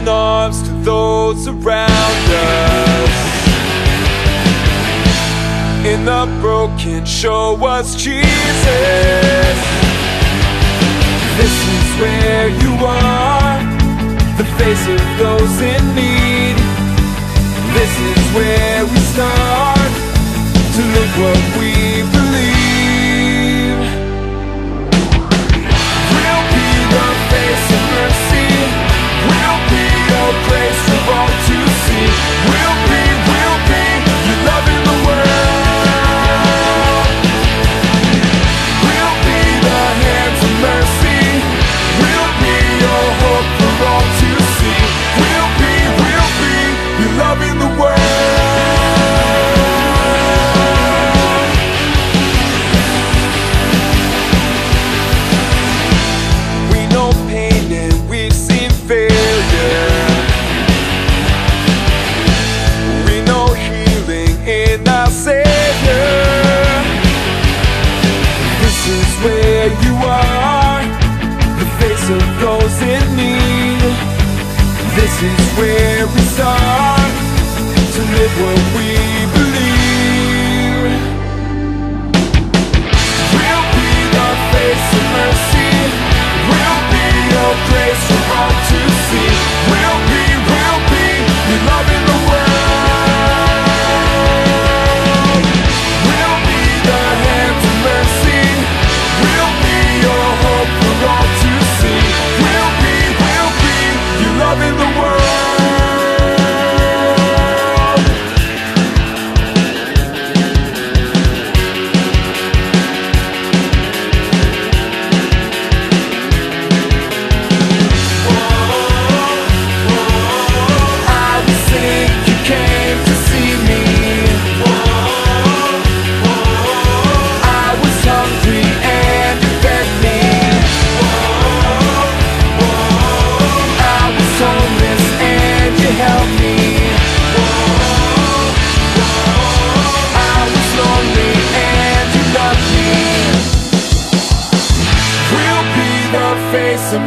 open arms to those around us. In the broken, show us Jesus. This is where you are. The face of those in need. This is where we start. To look what we is where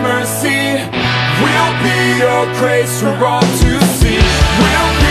mercy we'll be your grace for all to see. Will